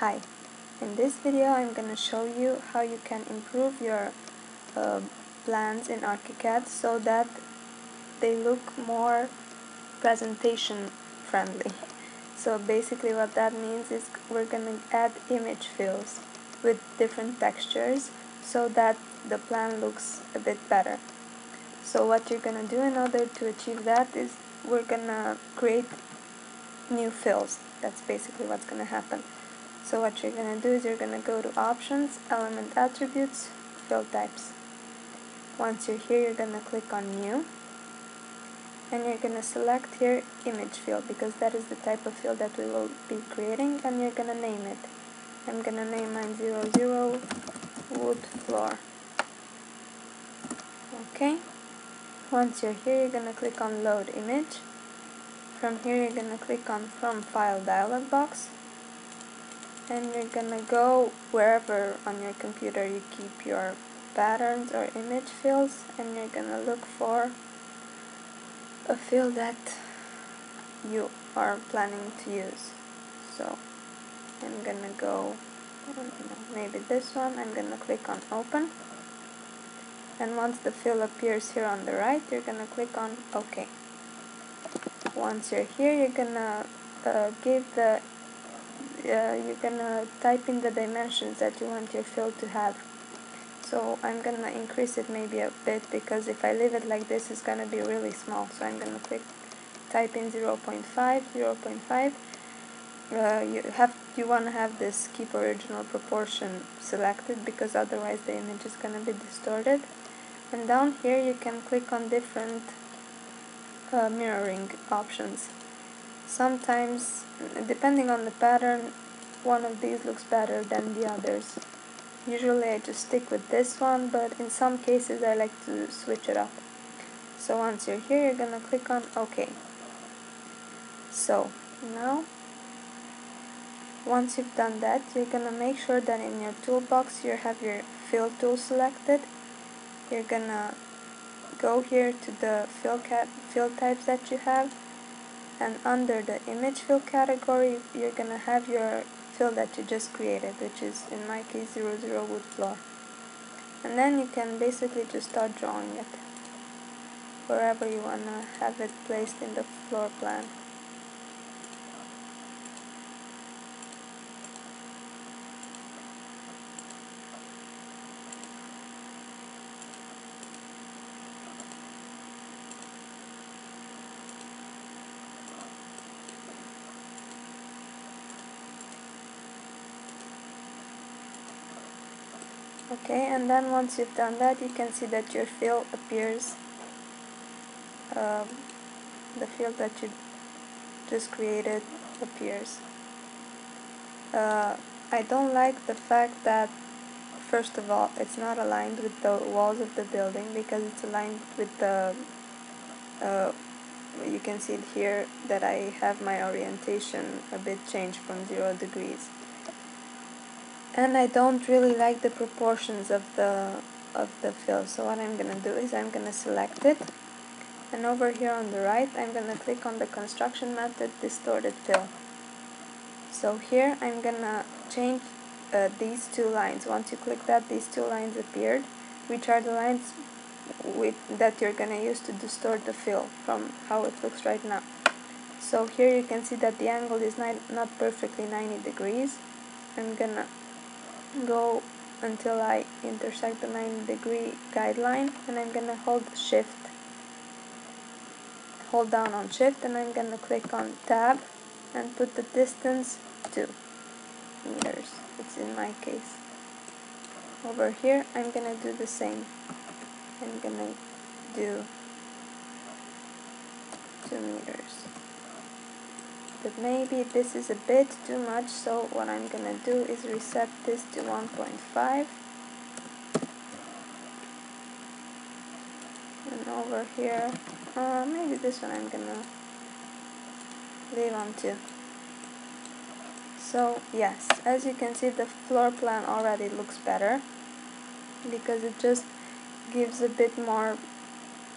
Hi, in this video I'm going to show you how you can improve your uh, plans in ArchiCAD so that they look more presentation friendly. So basically what that means is we're going to add image fills with different textures so that the plan looks a bit better. So what you're going to do in order to achieve that is we're going to create new fills. That's basically what's going to happen. So what you're going to do is you're going to go to Options, Element Attributes, fill Types. Once you're here, you're going to click on New. And you're going to select here Image fill because that is the type of fill that we will be creating and you're going to name it. I'm going to name mine 00 Wood Floor. Okay. Once you're here, you're going to click on Load Image. From here, you're going to click on From File dialog box and you're gonna go wherever on your computer you keep your patterns or image fills and you're gonna look for a fill that you are planning to use. So I'm gonna go maybe this one I'm gonna click on open. And once the fill appears here on the right you're gonna click on OK once you're here you're gonna uh, give the uh, you can gonna type in the dimensions that you want your fill to have. So I'm gonna increase it maybe a bit because if I leave it like this it's gonna be really small. So I'm gonna click type in 0 0.5 0 0.5 uh, you have you want to have this keep original proportion selected because otherwise the image is going to be distorted. And down here you can click on different uh, mirroring options sometimes depending on the pattern one of these looks better than the others. Usually I just stick with this one but in some cases I like to switch it up. So once you're here you're gonna click on OK. So now once you've done that you're gonna make sure that in your toolbox you have your fill tool selected. You're gonna go here to the fill, cap, fill types that you have and under the image fill category you're gonna have your fill that you just created which is in my case 00 wood floor. And then you can basically just start drawing it wherever you wanna have it placed in the floor plan okay and then once you've done that you can see that your fill appears um, the fill that you just created appears. Uh, I don't like the fact that first of all it's not aligned with the walls of the building because it's aligned with the uh, you can see it here that I have my orientation a bit changed from zero degrees and I don't really like the proportions of the of the fill so what I'm gonna do is I'm gonna select it. And over here on the right I'm gonna click on the construction method distorted fill so here I'm gonna change uh, these two lines. Once you click that these two lines appeared which are the lines with that you're gonna use to distort the fill from how it looks right now. So here you can see that the angle is not, not perfectly 90 degrees. I'm gonna go until I intersect the 90 degree guideline and I'm gonna hold shift. Hold down on shift and I'm gonna click on tab and put the distance to meters. It's in my case. Over here I'm gonna do the same. I'm gonna do 2 meters but maybe this is a bit too much so what I'm gonna do is reset this to 1.5 and over here uh, maybe this one I'm gonna leave on too so yes as you can see the floor plan already looks better because it just gives a bit more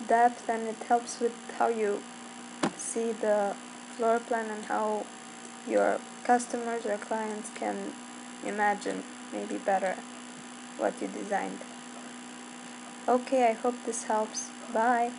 depth and it helps with how you see the floor plan and how your customers or clients can imagine maybe better what you designed. Okay, I hope this helps. Bye.